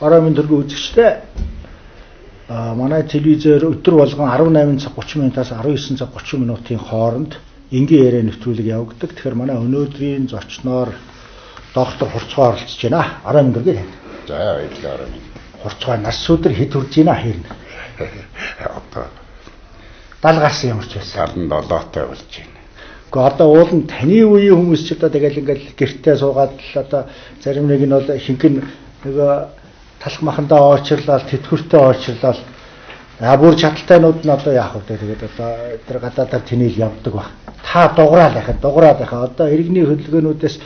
орой минь төргөө үзэгчтэй а манай телевизээр өдөр болгон 18 цаг 30 минутаас 19 цаг 30 минутын хооронд энгийн яриа нэвтрүүлэг явагддаг. Тэгэхээр манай өнөөдрийн зочноор доктор Хурцгаа оролцож байна. Орой минь төргөө. За баярлалаа орой минь. Хурцгаа нас өдөр хэд хүрж байна хэрнэ. Одоо 70 гарсан ямар ч байсан. 77-тай болж байна. Гэхдээ одоо уул нь таны үеийн хүмүүс ч одоо тэгэл ингээл гэртээ суугаад л одоо зарим нэг нь бол нь нөгөө талх махандаа очирлал тэтгэвртээ очирлал а бүр чадалтайнууд нь одоо яах вэ тэгээд одоо тэр гадаадаар тэнэл явдаг баг. Та дуграал яхад дуграад яхаа одоо иргэний хөдөлгөөнүүдээс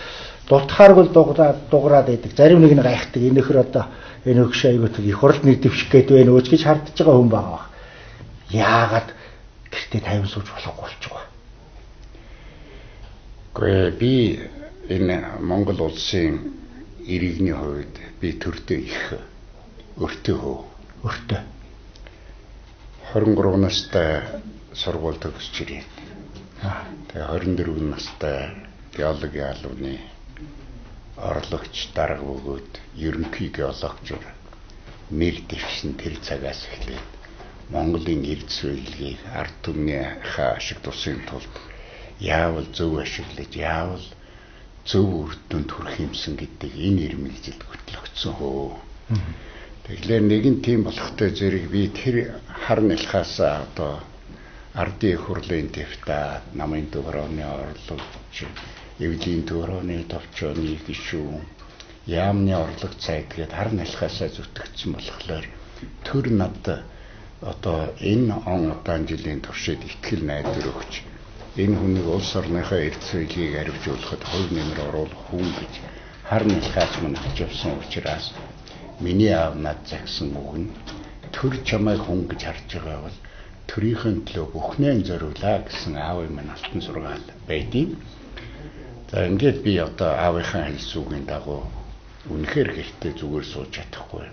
дутхааргүй дуграад дуграад байдаг. Зарим нэг нь гайхдаг. Энэхэр одоо энэ өгш аяgut их хурд нэг дэвших гээд байна өөч гэж хардж байгаа хүн байгаа. Яагаад гэртээ тайван сууж болохгүй болчих вэ? Гэхдээ би энэ Монгол улсын иргэний хувьд би төрдөө их өртөө хөө. Өртөө. 23 настай сургууль төгсөж ирээд. Тэгээ 24 настай геологи албаны орлогч дарга бөгөөд ерөнхий геологчор нэр дэвшин тэр цагаас эхлээд Монголын эрдэс үйлгийг ард түмний хаа ашиг тусын тулд яавал зөв ашиглаж яавал зөв үр дүнд хүрэх юмсан гэдэг энэ ирмэлзэлд хөтлөгдсөн хөө. Тэгэхээр нэгэн тийм болохтой зэрэг би тэр хар нэлхаас одоо ардын хурлын дэвта намын төврөөний орлогч эвлийн төврөөний товчооны гишүүн яамны орлого цайд гээд хар нэлхаасаа зүтгэгдсэн болохоор төр над одоо энэ он удаан жилийн туршид ихтгэл найдвар өгч энэ хүнийг улс орныхоо эрдэсвэлийг арвижуулахад хувь нэмэр оруулах хүн гэж хар нэлхаач мань авч явсан учраас миний аав над загсан үг нь төр чамайг хүн гэж харж байгаа бол төрийнхөө төлөө бүхнээ зориулаа гэсэн аавын минь алтан сургаал байдیں۔ За ингээд би одоо аавынхаа хэлсэн үгийн дагуу үнэхээр гэртээ зүгээр сууж чадахгүй.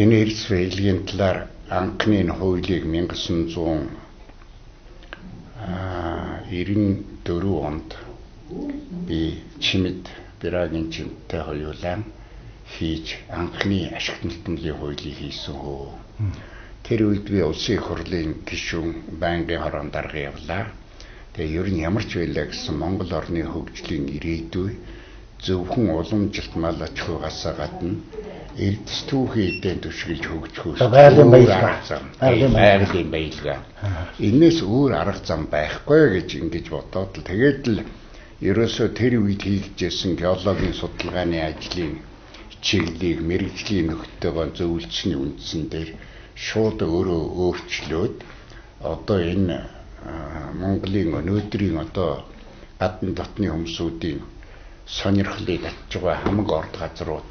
Энэ эрс вэлгийн талаар анхны хуулийг 1900 94 онд би чимэд Бирагийн чимтэй хоёулаа хийж анхны ашигт нэлтмлийн хуулийг хийсэн хөө. Тэр үед би улсын их хурлын гишүүн байнгын хорон дарга явлаа. Тэгээ ер нь ямар ч байлаа гэсэн Монгол орны хөгжлийн ирээдүй зөвхөн уламжилт мал аж ахуйгаас гадна эрдэс түүхий эдэн төшгөлж хөгжих байгалийн баялгаа байгалийн баялгаа энээс өөр арга зам байхгүй гэж ингэж бодоод л тэгээд л ерөөсөө тэр үед хийгдсэн геологийн судалгааны ажлын чиглэлийг мэрэгжлийн нөхдөйгөө зөвлөсний үндсэн дээр шууд өөрөө өөрчлөөд одоо энэ Монголын өнөөдрийн одоо гадна дотны хүмүүсүүдийн сонирхлыг татж байгаа хамаг орд газрууд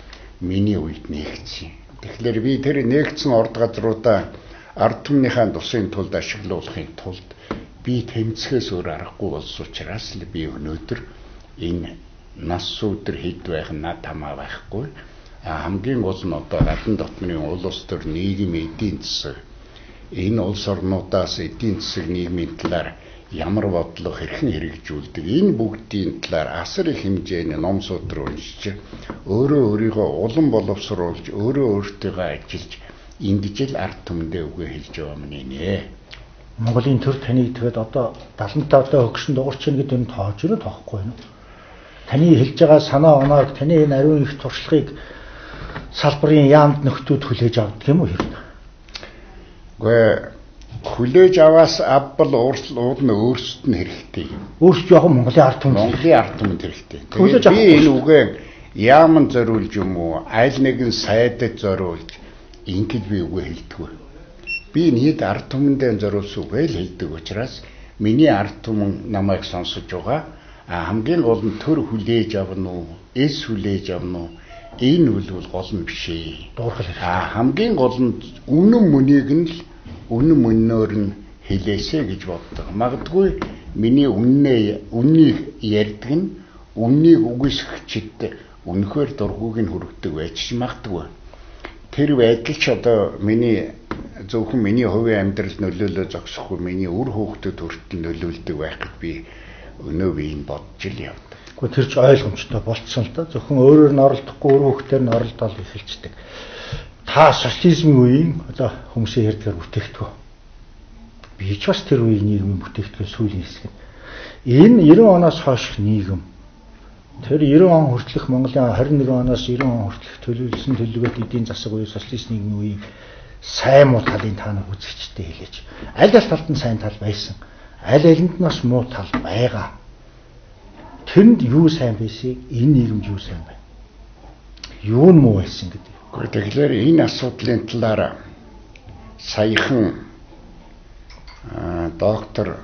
миний үед нээгдсэн. Тэгэхээр би тэр нээгдсэн орд газруудаа ард түмнийхээ тусын тулд ашиглуулахын тулд би тэмцэхээс өөр аргагүй болсон учраас л би өнөөдөр энэ нас өдөр хэд байх над хамаа байхгүй хамгийн гол нь одоо гадна дотны улс төр нийгэм эдийн засаг энэ улс орнуудаас эдийн засаг нийгмийн талаар ямар бодлого хэрхэн хэрэгжүүлдэг энэ бүгдийн талаар асар их хэмжээний ном судар уншиж өөрөө өөрийгөө улам боловсруулж өөрөө өөртөө ажиллаж ингэж л ард түмэндээ үгээ хэлж байгаа юм нэ. Монголын төр таныг тэгээд одоо 75 одоо өгсөн дуурч чинь гэдэг нь тоож ирэх тоохгүй юу? Таны хэлж байгаа санаа оноог таны энэ ариун их туршлагыг салбарын яамд нөхдүүд хүлээж авдаг юм уу хэрэг? Гэхдээ хүлээж аваас авбал уурал нь өөрсдөд нь хэрэгтэй. Өөрсдөө яг Монголын ард түмэнд Монголын ард түмэнд хэрэгтэй. Тэгээд би энэ үгээ яаман зориулж юм уу, аль нэгэн сайдад зориулж ингэж би үгээ хэлдэг. Би нийт ард түмэндээ зориулсан үгээ л хэлдэг учраас миний ард түмэн намайг сонсож байгаа. А хамгийн гол нь төр хүлээж авна уу, эс хүлээж авна уу? Энэ бол гол нь биш ээ. Дуурхал. А хамгийн гол нь үнэн мөнийг нь л үнэн мөннөөр нь хэлээсэ гэж боддог. Магадгүй миний үннээ үннийг ярьдаг нь үннийг үгүйсгчид үнэхээр дургүйг нь хүргэдэг байж магадгүй. Тэр байдал ч одоо миний зөвхөн миний хувийн амьдрал нөлөөлөө зогсохгүй миний үр хүүхдэд хүртэл нөлөөлдөг байх гэж би өнөө биеийн бодж л явдаг. Гэхдээ тэр ч ойлгомжтой болцсон л да. Зөвхөн өөрөөр нь оролдохгүй өөр хүүхдээр нь оролдоод эхэлждэг. Та социализмын үеийн одоо хүмүүсийн ярьдгаар бүтээгдэхүүн. Би ч бас тэр үеийн нийгмийн бүтээгдэхүүн сүүлийн хэсэг. Энэ 90 оноос хойш нийгэм Тэр 90 он хүртэлх Монголын 21 оноос 90 он хүртэлх төлөвлөсөн төлөвлөгөөт эдийн засаг буюу социалист нийгмийн үеийн сайн муу талын та нар үзэгчтэй хэлээч. Аль аль талд нь сайн тал байсан. Аль алинд нь бас муу тал байгаа. Тэнд юу сайн байсыг энэ нийгэмд юу сайн байна? Юу нь муу байсан гэдэг. Гэхдээ тэгэхээр энэ асуудлын талаар саяхан доктор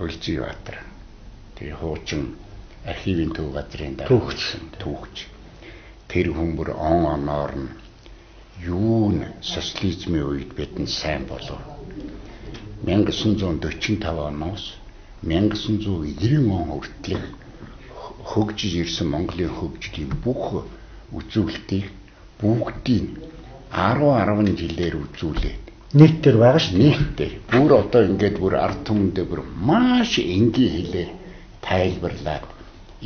Өлзий Баатар тэгээ хуучин архивын төв газрын түүхч түүхч тэр хүмүүр он оноор нь юу н социализмын үед бидэнд сайн болов 1945 оноос 1990 он хүртэл хөгжиж ирсэн Монголын хөгжлийн бүх үзүүлэлтийг бүгдийг 10 10 жилээр үзүүлээд нийтээр байгаа шүү нийтээр бүр одоо ингээд бүр ард түмэндээ бүр маш энгийн хэлээр тайлбарлаад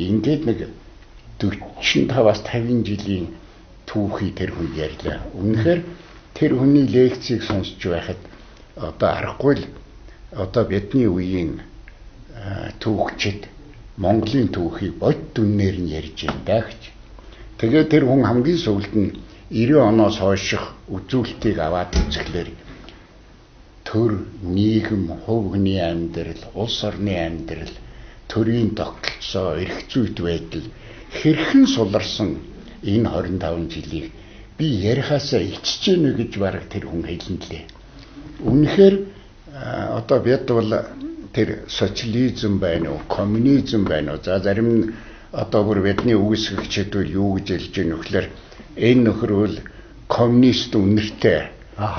ингээд нэг 45-аас 50 жилийн түүхий тэр хүн ярьлаа. Үнэхээр тэр хүний лекцийг сонсч байхад одоо аргагүй л одоо бидний үеийн түүхчид Монголын түүхийг бод дүнээр нь ярьж байна гэж. Тэгээд тэр хүн хамгийн сүүлд нь 90 оноос хойших үзүүлэлтийг аваад үзэхлээр төр нийгэм, хүний амьдрал, улс орны амьдрал, төрийн тогтолцоо, эрх зүйт байдал хэрхэн суларсан энэ 25 жилийг би ярихаасаа ичж гэнэ гэж бараг тэр хүн хэлэн лээ. Үнэхээр одоо бид бол тэр социализм байна уу, коммунизм байна уу? За зарим нь одоо бүр бидний үгүйсгэгчид бол юу гэж хэлж байгаа нөхлөр энэ нөхөр бол коммунист үнэртэй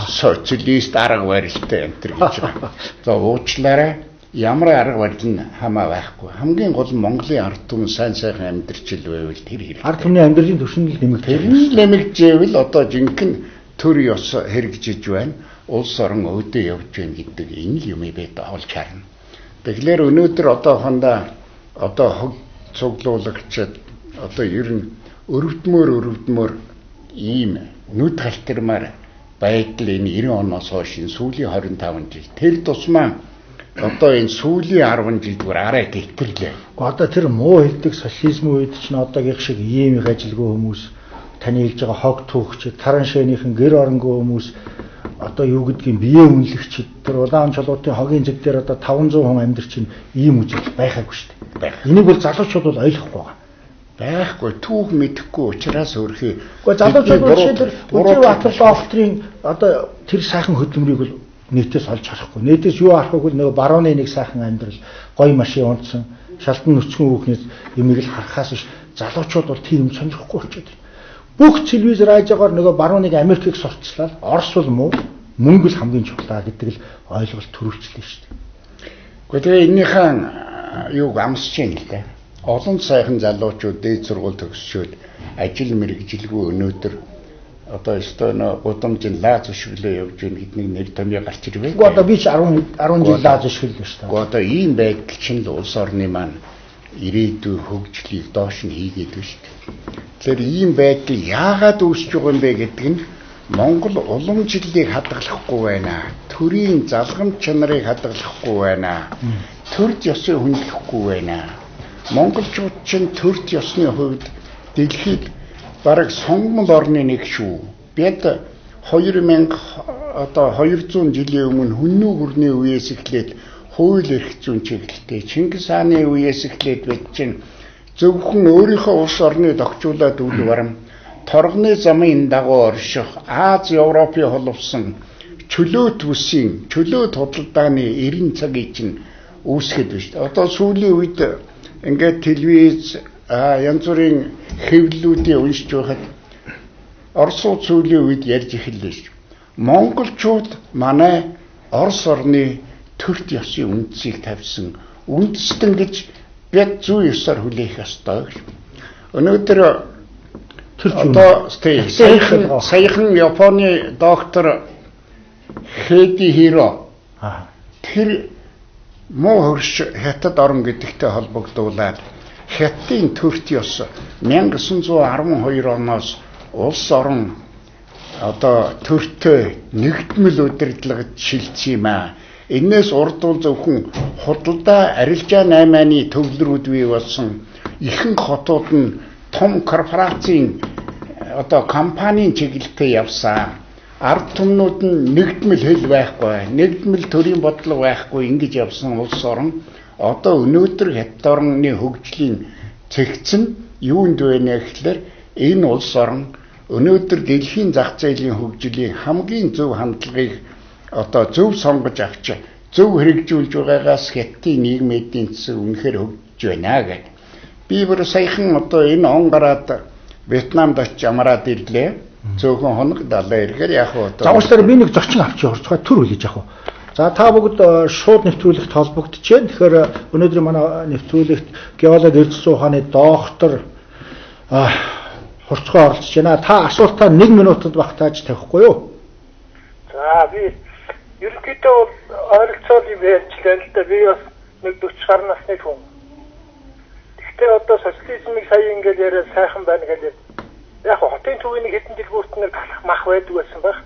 социалист арга барилтай энэ төр гэж байна. За уучлаарай ямар арга барил нь хамаа байхгүй. Хамгийн гол нь Монголын ард түмэн сайн сайхан амьдрч ил байвал тэр хэрэг. Ард түмний амьдралын түвшинд нэмэгдэж байна. Нэмэгдэжвэл одоо жинхэнэ төр ёс хэрэгжиж байна. Улс орон өөдөө явж байна гэдэг энэ юм бэ олж харна. Тэгэхээр өнөөдөр одоохондоо одоо хөг цуглуулагчид одоо ер нь өрөвдмөр өрөвдмөр ийм нүд халтармаар байдал энэ 90 оноос хойш сүүлийн 25 жил тэр тусмаа одоо энэ сүүлийн 10 жилдгээр арай гэтэрлээ. Одоо тэр муу хэлдэг социализм үед ч н одоогийн шиг ийм их ажилгүй хүмүүс таны хэлж байгаа хог түүхч, таран шээнийхэн гэр оронгүй хүмүүс одоо юу гэдгийг бие үнэлэгчид тэр улаан чулуутын хогийн зэг дээр одоо 500 хүн амьдарч ийм үзэл байхаагүй шүү дээ. Энийг бол залуучууд бол ойлгохгүй байгаа. Байхгүй түүх мэдэхгүй учраас өөрхий. Гэхдээ залуучууд жишээлбэл Үжи Баатар докторийн одоо тэр сайхан хөдөлмөрийг бол нийтээс олж харахгүй. Нийтээс юу харахгүй бол нөгөө барууны нэг сайхан амьдрал, гоё машин унтсан, шалтан нүцгэн хүүхнээс юмыг л харахаас ш залуучууд бол тийм сонирхгүй болчиход байна. Бүх телевизээр айжгаар нөгөө барууныг Америкийг сурталчлаад Орос бол муу, мөнгө л хамгийн чухлаа гэдэг л ойлголт төрүүлчихлээ шүү дээ. Гэхдээ тэгээ энийхэн юуг амсч юм л дээ. Олон сайхан залуучууд дээд сургууль төгсчөөд ажил мэрэгжилгүй өнөөдөр одоо өстой нөө гудамжин лаз өшгөлөө явж байна гэднийг нэр томьёо гарч ирвэ. Уу одоо би ч 10 10 жил лаз өшгөл шүү дээ. Уу одоо ийм байдал чинь л улс орны маань ирээдүй хөгжлийг доош нь хийгээд байна шүү дээ. Тэгэхээр ийм байдал яагаад үүсэж байгаа юм бэ гэдэг нь Монгол уламжлалыг хадгалахгүй байна. Төрийн залгамж чанарыг хадгалахгүй байна. Төрд ёсыг хүндэхгүй байна. Монголчууд чинь төрд ёсны хувьд дэлхийд бараг сонгомл орны нэг шүү. Бид 2000 одоо 200 жилийн өмнө хүннүү хүрний үеэс эхлээд хууль эрх зүйн чиглэлтэй Чингис хааны үеэс эхлээд бид чинь зөвхөн өөрийнхөө улс орны дохижуулаад үл барам торгоны замын дагуу орших Аз Европын холбосон чөлөөт бүсийн чөлөөт худалдааны 90 цагийг чинь үүсгэхэд байна шүү дээ. Одоо сүүлийн үед ингээд телевиз янз бүрийн хэвлэлүүдийг уншиж байхад Оросууд сүүлийн үед ярьж эхэллээ шүү. Монголчууд манай Орос орны төрт ёсны үндсийг тавьсан үндэстэн гэж бид зүй ёсоор хүлээх ёстой гэж. Өнөөдөр одоо саяхан саяхан Японы доктор Хэди Хиро тэр муу хөрш хятад орон гэдэгтэй холбогдуулаад хятадын төрт ёс 1912 оноос улс орон одоо төртөө нэгдмэл удирдлагад шилжсэн юм аа. Энээс урдуул зөвхөн худалдаа арилжаа 8-ны төвлөрүүд бий болсон. Ихэнх хотууд нь том корпорацийн одоо компанийн чиглэлтэй явсан. Ард түмнүүд нь нэгдмэл хэл байхгүй, нэгдмэл төрийн бодлого байхгүй ингэж явсан улс орон одоо өнөөдөр хятад орны хөгжлийн цэгцэн юунд байна гэхэлэр энэ улс орон өнөөдөр дэлхийн зах зээлийн хөгжлийн хамгийн зөв хандлагыг одоо зөв сонгож авч зөв хэрэгжүүлж байгаагаас хятадын нийгмийн эдийн засаг үнэхээр хөгжиж байна гэж. Би бүр саяхан одоо энэ он гараад Вьетнамд очиж амраад ирлээ. Зөөхөн хоног далаа ирэхээр яг одоо Загварчлаар би нэг зочин авч явж байгаа төр үлээж яг. За та бүгд э, шууд нэвтрүүлэгт холбогдож байна. Тэгэхээр э, өнөөдөр манай нэвтрүүлэгт геолог Эрдэнэ ухааны доктор хурцгай оролцож байна. Та асуултаа 1 минутад багтааж тавихгүй юу? За би ерөнхийдөө бол ойролцоол юм ярьжлаа л да. Би бас нэг 40 гаруй насны хүн. Гэхдээ одоо социализмыг сая ингээд яриад сайхан байна гэдэг. Яг хотын төвийн хэдэн дэлгүүрт нэг талах мах байдаг байсан байх.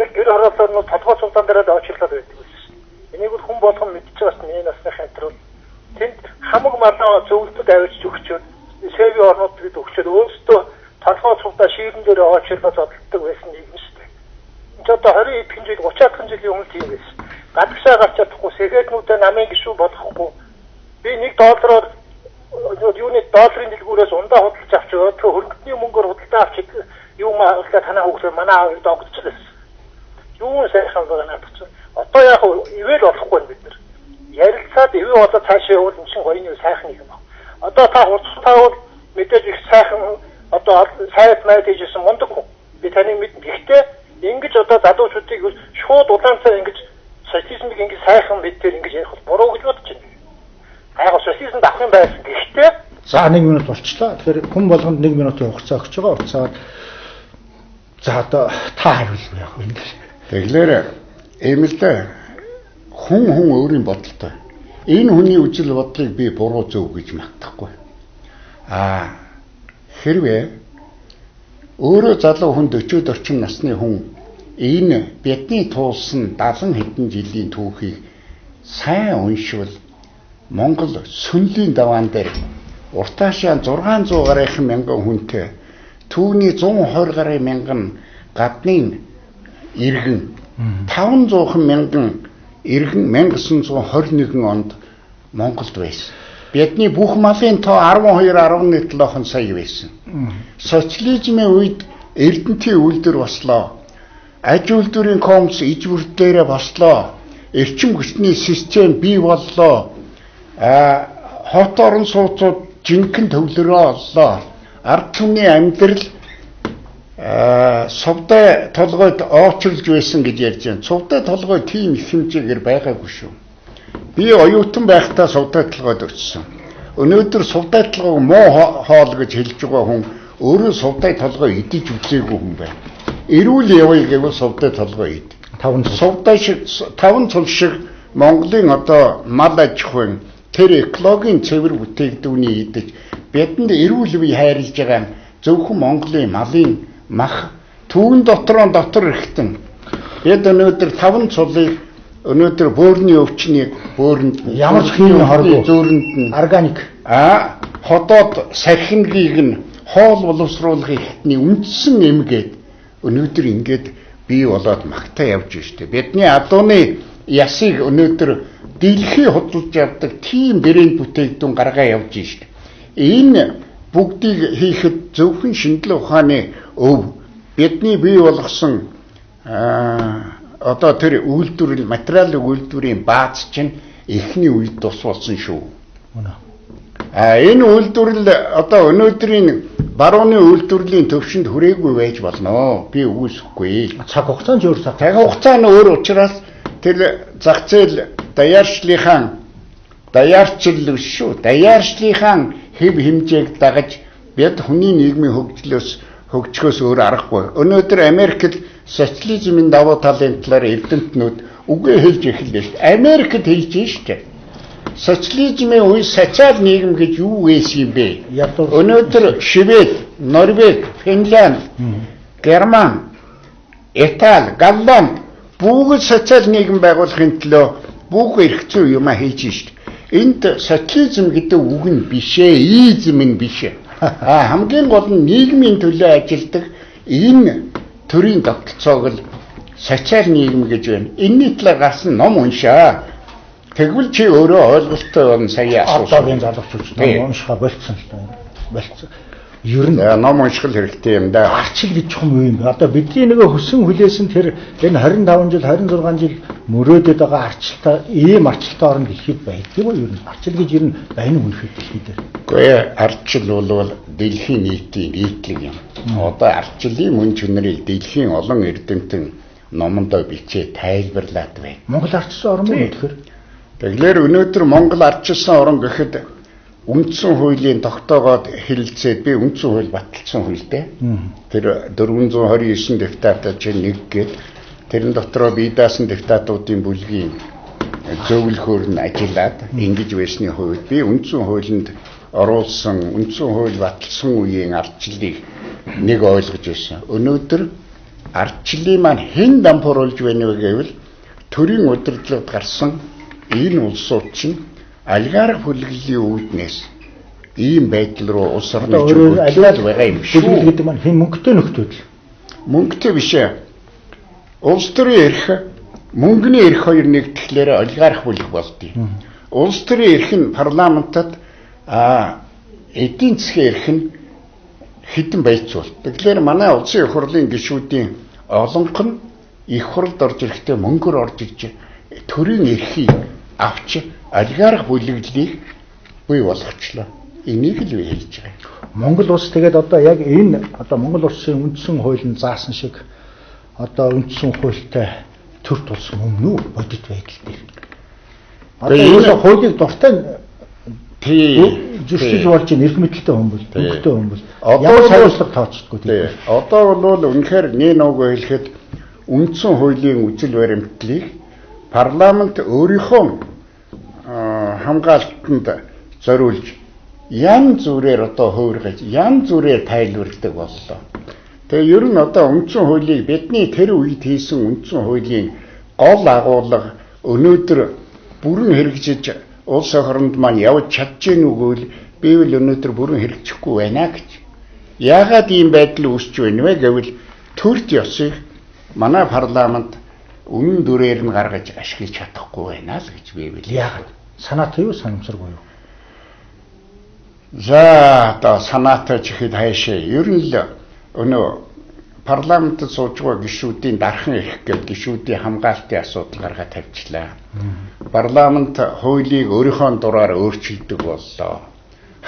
Яг гэр хороолоор нь толгой цуглаан дээр очирлаад байдаг байсан. Энийг бол хүн болгон мэдчихэж байгаа нь энэ насны хантрал. Тэнд хамаг малаа зөвлөлтөд авчиж өгчөөд сэви орнууд гээд өгчөөд өөрсдөө толгой цуглаа шийрэн дээр очирлаад зодтолдог байсан нийгэм шүү Энд одоо 20 эдхэн жил 30 адхан жилийн өмнө тийм байсан. Гадагшаа гарч чадахгүй сэхэднүүдээ намын гişүү болохгүй. Би 1 доллараар юуны долларын дэлгүүрээс ундаа худалдаж авч өдгөө хөрөнгөний мөнгөөр худалдаа авч юу маалгаа танаа хүүхдээ манай аав догдчихлээ. Юу сайхан байгаа надад ч. Одоо яг ивэл болохгүй бид нар. Ярилцаад ивэ болоод цаашаа явуул энэ чинь хоёрын сайхан юм байна. Одоо та хурцтай бол мэдээж их сайхан одоо сайд майд хийжсэн мундаг хүн. Би таныг мэднэ. Гэхдээ ингэж одоо залуучуудыг шууд улаанцаа ингэж социализмыг ингэж сайхан мэдээр ингэж ярих бол буруу гэж бодож байна. Яг социализм давах юм байсан. Гэхдээ за 1 минут болчлаа. Тэгэхээр хүн болгонд 1 минутын хугацаа өгч байгаа. Хугацаа за одоо та хариулна яг энэ. Тэгэхээр ийм л дээ хүн хүн өөрийн бодолтой. Энэ хүний үжил бодлыг би буруу зөв гэж магтахгүй. Аа Хэрвээ өөрөө залуу хүн 40-од орчим насны хүн энэ бидний туулсан 70 хэдэн жилийн түүхийг сайн уншвал Монгол сүнлийн даваан дээр уртаашаа 600 гаруйхан мянган хүнтэй түүний 120 гаруй мянган гадны иргэн 500 мянган иргэн 1921 онд Монголд байсан. Бидний бүх малын тоо 12 11 сая байсан. Социализмын үед Эрдэнтийн үйлдвэр бослоо. Аж үйлдвэрийн комплекс иж бүрдээрээ бослоо. Эрчим хүчний систем бий боллоо. А хот орон сууцууд жинхэнэ төвлөрөө оллоо. Ард түмний амьдрал сувдай толгойд оочрлж байсан гэж ярьж байна. Сувдай толгой тийм их хэмжээгээр байгаагүй шүү. Би оюутан байхдаа сувдаатлогод очсон. Өнөөдөр сувдай толгойг муу хоол гэж хэлж байгаа хүн өөрөө сувдай толгой идэж үзээгүй хүн байна. Эрүүл явъя гэвэл сувдай толгой ид. Таван сувдай шиг таван цул шиг Монголын одоо мал аж ахуйн тэр экологийн цэвэр бүтээгдэхүүний идэж бидэнд эрүүл бий хайрлаж байгаа зөвхөн Монголын малын мах түүн дотроо дотор ихтэн бид өнөөдөр таван цулыг өнөөдөр бөөрийн өвчнийг бөөрөнд ямар химийн хоргүй зөөрөнд нь органик. А ходоод сахингийг нь хоол боловсруулахын ихтний үндсэн эмгээд өнөөдөр ингээд бий болоод магтаа явж штэ. Бидний адууны ясыг өнөөдөр дэлхий худалдаж явдаг тийм брэнд бүтээгдэхүүн гаргаа явж штэ. Энэ бүгдийг хийхэд зөвхөн шинжлэх ухааны өв бидний бий болгосон одоо тэр үйлдвэрлэл материалын үйлдвэрийн бааз чинь эхний үед тус болсон шүү. А энэ үйлдвэрлэл одоо өнөөдрийн барууны үйлдвэрлэлийн төвшөнд хүрээгүй байж болно. Би үгүйсэхгүй. Цаг хугацаа нь өөр цаг. Цаг хугацаа нь өөр учраас тэр зах зээл даяарчлынхаа даяарчл шүү. Даяарчлынхаа хэв хэмжээг дагаж бид хүний нийгмийн хөгжлөөс хөгжихөөс өөр аргагүй. Өнөөдөр Америкт социализмын давуу талын талаар эрдэмтнүүд үгээ хэлж эхэллээ. Америкт хэлж дээ. Социализмын үе социал нийгэм гэж юу байсан юм бэ? Өнөөдөр Швед, Норвег, Финланд, Герман, Итали, Голланд бүгд социал нийгэм байгуулахын төлөө бүх эрх зүй юм хийж шít. Энд социализм гэдэг үг нь биш ээ, изм нь биш. А хамгийн гол нь нийгмийн төлөө ажилдаг энэ төрийн тогтолцоог л социал нийгэм гэж байна. Энэний талаар гарсан ном уншаа. Тэгвэл чи өөрөө ойлголттой болно сая асуусан. залгууч Тий. ном уншихаа болцсон л таа. Болцсон. Ер нь За, Ном унших хэрэгтэй юм да. арчил гэж чухам юу юм бэ? Одоо бидний нөгөө хөсөн хүлээсэн тэр энэ 25 жил 26 жил мөрөөдөд байгаа арчилтаа ийм арчилтаа оронд дэлхийд байдаг уу ер нь? Арчил гэж ер нь байна уу ихэд дэлхийд дээр? Гэхдээ арчил бол дэлхийн нийтийн нийтлэг юм. Одоо арчлын мөн чанарыг дэлхийн олон эрдэмтэн номондоо бичээ тайлбарлаад байна. Монгол арчилсан орн мөн тэгэхээр Тэгэхээр өнөөдөр Монгол ардчилсан орн гэхэд үндсэн хуулийн тогтоогоод хэлэлцээд би үндсэн хууль баталсан хууль дээ. Тэр 429 диктатад чинь нэг гээд тэрэн дотроо бие даасан диктатуудын бүлгийн зөвлөхөөр нь ажиллаад ингэж байсны хувьд би үндсэн хуулинд оруулсан үндсэн хууль баталсан үеийн ардчлалыг нэг ойлгож байсан. Өнөөдөр ардчлалыг маань хэн дампууруулж байна вэ гэвэл төрийн удирдлагад гарсан энэ улсууд чинь олигарх бүлэглэлийн үүднээс ийм байдал руу улс орны алиад байгаа юм шүү. гэдэг маань хэн мөнгөтэй нөхдөд л. Мөнгөтэй биш ээ. Улс төрийн эрх, мөнгөний эрх хоёр нэгдэхлээр олигарх бүлэг болдгийг. Улс төрийн эрх нь парламентад а эдийн засгийн эрх нь хідэн байцуул. Тэгэхээр манай улсын их хурлын гишүүдийн олонх нь их хурлд орж ирэхдээ мөнгөөр орж ирж төрийн эрхийг авч олигарх бүлэглэлийг бий болгочлоо. Энийг л би хэлж байгаа. Монгол улс тэгээд одоо яг энэ одоо Монгол улсын үндсэн хуулинд заасан шиг одоо үндсэн хуультай төр тулсан өмнө бодит байдал дээр. Одоо энэ хуулийг дуртай Тий. зөрчиж болж ийн эрх мэдэлтэй хүн бол Тий. мөнгөтэй хүн бол Одоо ямар хариуцлага тооцдоггүй Тий. тийм. Одоо бол үнэхээр нэг нөгөө хэлэхэд үндсэн хуулийн үжил баримтлалыг парламент өөрийнхөө хамгаалтанд зориулж ян зүрээр одоо хуургаж ян зүрээр тайлбарладаг боллоо. Тэгээ ер нь одоо үндсэн хуулийг бидний тэр үед хийсэн үндсэн хуулийн гол агуулга өнөөдөр бүрэн хэрэгжиж улс орнд маань явж чадж гин үгүй би бол өнөөдөр бүрэн хэрэгжихгүй байна гэж. Яагаад ийм байдал үүсч байна вэ гэвэл төрт ёсыг манай парламент үнэн дүрээр нь гаргаж ашиглаж чадахгүй байна л гэж би бил. Яагаад? Санаатай юу санамсаргүй юу? За одоо санаатай ч ихэд хайшаа ер нь л өнөө парламентд сууж байгаа гишүүдийн дархан ирэх гэж гишүүдийн хамгаалтын асуудал гаргаад тавьчлаа. Парламент хуулийг өөрийнхөө дураар өөрчилдөг боллоо.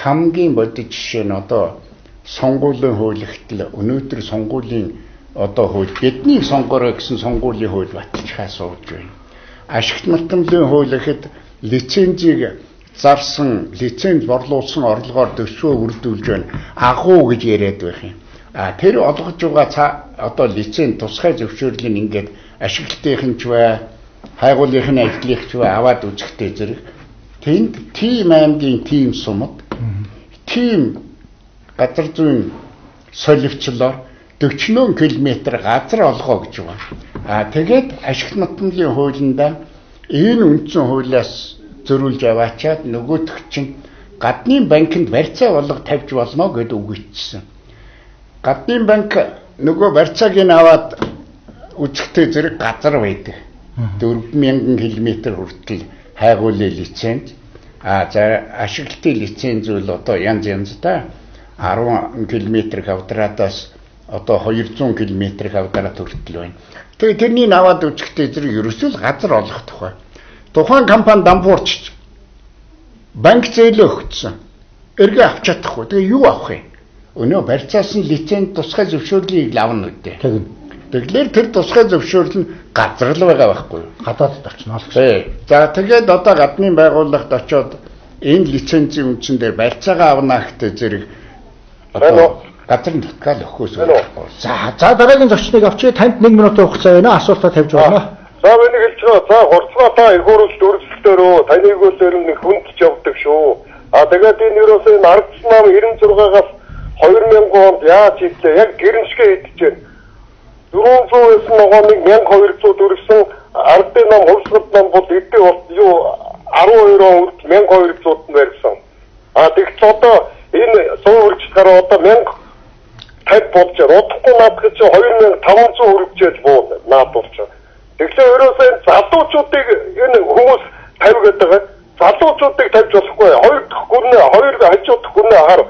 Хамгийн бодит жишээ нь одоо сонгуулийн хуулигтл өнөөдөр сонгуулийн одоо хууль бидний сонгороо гэсэн сонгуулийн хууль баталчихаа сууж байна. Ашигт мартамлын хууль гэхэд лицензийг зарсан, лиценз борлуулсан орлогоор төсвөө үрдүүлж байна. Агуу гэж яриад байх юм. А тэр олгож байгаа одоо лиценз тусгай зөвшөөрлийг ингээд ашиглалтынх нь ч бай, хайгуулынх нь ажлынх ч бай аваад үзэхтэй зэрэг тэнд тим аймгийн тим сумд тим газар зүйн соливчлоор 40 км газар олгоо гэж байна. А тэгээд ашигт нотмлын хуулиндаа энэ үндсэн хуулиас зөрүүлж аваачаад нөгөөх чинь гадны банкнд барьцаа болго тавьж болно гэд үгүйчсэн. Гадны банк нөгөө барьцааг нь аваад үзэхтэй зэрэг газар байдаг. 4000 км хүртэл хайгуулын лиценз. А за ашиглалтын лиценз бол одоо янз янзтай 10 км квадратаас одоо 200 км квадрат хүртэл байна. Тэгээ тэрнийг аваад үзэхтэй зэрэг ерөөсөө л газар олох тухай. Тухайн компани дампуурч банк зээлээ өгсөн. Эргээ авч чадахгүй. Тэгээ юу авах юм? Өнөө барьцаасан лиценз тусгай зөвшөөрлийг авна үдээ. Тэгнь. Тэгэхээр тэр тусгай зөвшөөрөл нь газар л байгаа байхгүй юу? Гадаадд очно л гэсэн. За тэгээд одоо гадны байгууллагт очиод энэ лицензийн үндсэн дээр барьцаагаа авна гэхтэй зэрэг Алло. Газар нутгаал өгөхөөс. За за дараагийн зочныг авчи танд 1 минутын хугацаа байна. Асуултаа тавьж байна. За би нэг хэлж байгаа. За хурцгаа та эргүүрүүлж дүрслэх өргөслөөрөө таныг ер нь хүндж явдаг шүү. А тэгээд энэ юусоо энэ ардсан нам 96-аас 2000 онд яаж хийлээ? Яг гэрншгэ хийдэж байна. 409 ногооныг 1200 өргөсөн ардын нам хувьсгал нам бол эдээ бол юу 12 он үрд 1200-д барьсан. А тэгт одоо энэ суу үржил гараа одоо 1000 50 болж. Удахгүй наадах чинь 2500 хүрчээж буу наад болж. Тэгэхээр ерөөсөө залуучуудыг энэ хүмүүс тавьгаад байгаа. Залуучуудыг тавьж болохгүй. Хоёр дахь гүрнээ, хоёр хажуу дахь гүрнээ хар.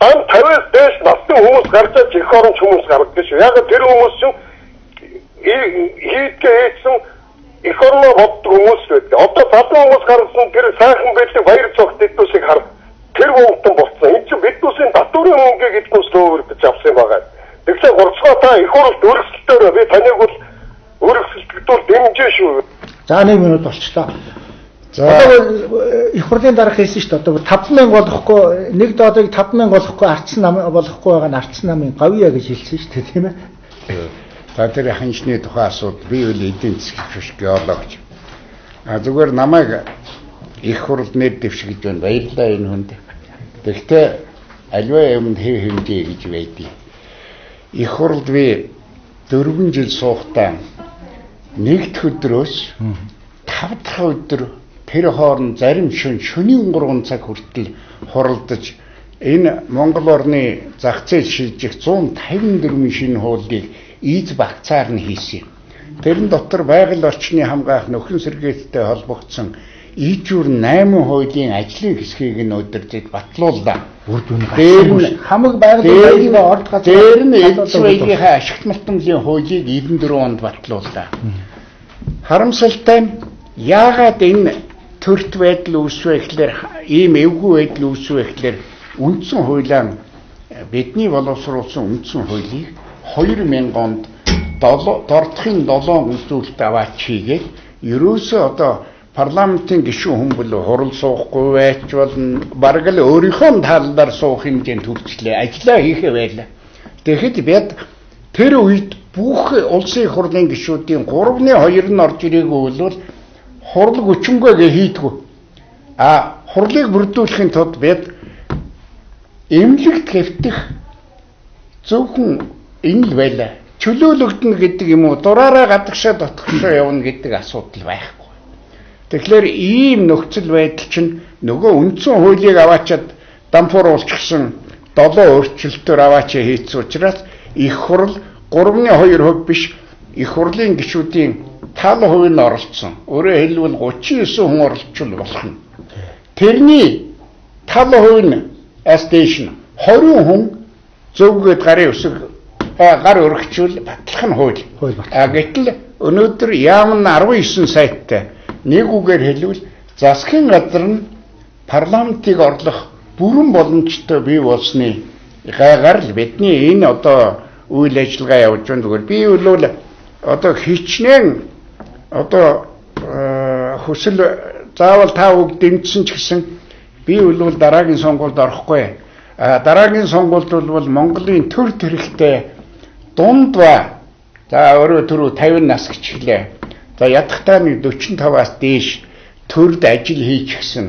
Дан 50-аас дээш насны хүмүүс гарч иж их оронч хүмүүс гардаг шүү. Яг тэр хүмүүс чинь хийдгээ хийсэн их орноо боддог хүмүүс байдаг. Одоо залуу хүмүүс гарсан тэр сайхан байдаг баяр цогт дэдүүсийг хар. Тэр хөнгөн болцсон. Энд чинь биднүүсийн татварын мөнгөийг эднүүс рүү өргөж авсан юм байгаа. Тэгэхээр гурцгаа та их хурлд өргөсөлтөөр би таныг бол өргөсөлтөд дэмжээ шүү. За 1 минут болчлоо. За одоо их хурлын дарга хэлсэн шүү дээ. Одоо 5000 болохгүй нэг доодыг 5000 болохгүй ардсан нам болохгүй байгаа нь ардсан намын говья гэж хэлсэн шүү дээ тийм ээ. За тэр ханчны тухайн асуудал би үл эдийн засгийн биш геологч. А зүгээр намайг их хурл нэр дэвшгэж байна. Баярлалаа энэ хүнд. Гэхдээ аливаа юмд хэв хэмжээ гэж байдгийг. Их хурл би 4 жил суухдаа нэгд өдрөөс 5 дахь өдөр тэр хооронд зарим шөн шөнийн 3 цаг хүртэл хуралдаж энэ Монгол орны зах зээл шилжих 154 шинэ хуулийг ийз багцаар нь хийсэн. Тэрэн дотор байгаль орчны хамгаах нөхөн сэргээтэй холбогдсон ижүүр 8 хуулийн ажлын хэсгийг нь удирдах батлууллаа. Үн гашуун хамаг байгаль баялаг орд газар дээр нь эдс баялагын ашигт малтмлын хуулийг 94 онд батлууллаа. Харамсалтай нь яагаад энэ төрт байдал үүсвэ гэхлээр ийм эвгүй байдал үүсвэ гэхлээр үндсэн хуулиар бидний боловсруулсан үндсэн хуулийг 2000 онд дордохын 7 үзүүлэлт аваач хийгээд ерөөсөө одоо парламентын гишүүн хүн бол хурал суухгүй байж болно. Бараг л өөрийнхөө талаар суух хэмжээнд төвчлээ. Ажлаа хийхэ байлаа. Тэгэхэд бид тэр үед бүх улсын хурлын гишүүдийн 3-ны 2 нь орж ирээгүй бол хурал хүчингээгээ хийдгүү. А хурлыг бүрдүүлэхийн тулд бид эмнэлэгт хэвтэх зөвхөн энэ л байлаа. Чөлөөлөгдөн гэдэг юм уу? Дураараа гадагшаа дотгошоо явна гэдэг асуудал байхгүй. Тэгэхээр ийм нөхцөл байдал чинь нөгөө үндсэн хуулийг аваачаад дампуур уулчихсан долоо өөрчлөлтөөр аваачаа хийц учраас их хурл 3.2% биш их хурлын гишүүдийн тал хувь нь оролцсон. Өөрөөр хэлбэл 39 хүн оролцвол болох нь. Тэрний тал хувь нь station 20 хүн зөвгөөд гарын өсөг гар өргөчвөл батлах нь хууль. А гэтэл өнөөдөр яам нь 19 сайттай нэг үгээр хэлвэл засгийн газар нь парламентыг орлох бүрэн боломжтой бий болсны гайгаар л бидний энэ одоо үйл ажиллагаа явуулж байна. Тэгвэл би бол одоо хичнээн одоо хүсэл заавал та үг дэмжсэн ч гэсэн би бол дараагийн сонгуульд орохгүй. Дараагийн сонгуульд бол Монголын төр төрхтэй дунд ба за өөрөө түрүү 50 нас гिचглээ. За ядахтаа нэг 45-аас дээш төрд ажил хийх гэсэн